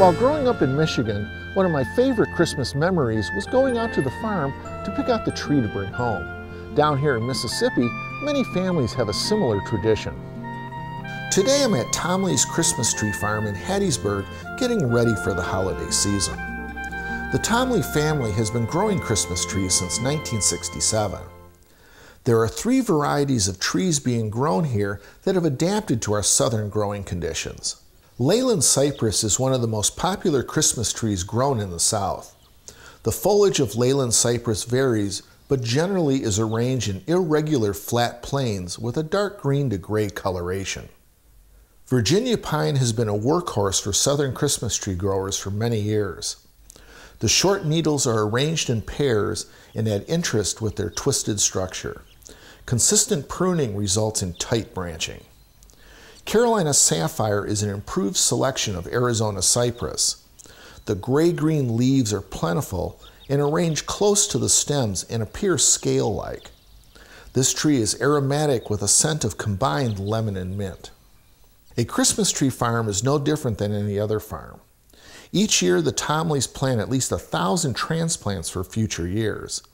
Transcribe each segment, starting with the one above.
While growing up in Michigan, one of my favorite Christmas memories was going out to the farm to pick out the tree to bring home. Down here in Mississippi, many families have a similar tradition. Today I'm at Thomley's Christmas Tree Farm in Hattiesburg getting ready for the holiday season. The Tom Lee family has been growing Christmas trees since 1967. There are three varieties of trees being grown here that have adapted to our southern growing conditions. Leyland cypress is one of the most popular Christmas trees grown in the South. The foliage of Leyland cypress varies, but generally is arranged in irregular flat planes with a dark green to gray coloration. Virginia pine has been a workhorse for southern Christmas tree growers for many years. The short needles are arranged in pairs and add interest with their twisted structure. Consistent pruning results in tight branching. Carolina Sapphire is an improved selection of Arizona cypress. The gray-green leaves are plentiful and arrange close to the stems and appear scale-like. This tree is aromatic with a scent of combined lemon and mint. A Christmas tree farm is no different than any other farm. Each year, the Thomleys plant at least a thousand transplants for future years.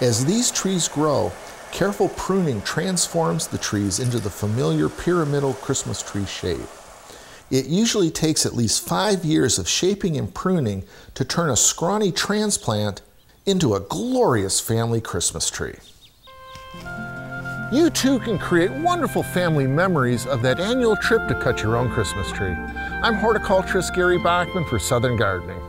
As these trees grow, Careful pruning transforms the trees into the familiar pyramidal Christmas tree shape. It usually takes at least five years of shaping and pruning to turn a scrawny transplant into a glorious family Christmas tree. You too can create wonderful family memories of that annual trip to cut your own Christmas tree. I'm horticulturist Gary Bachman for Southern Gardening.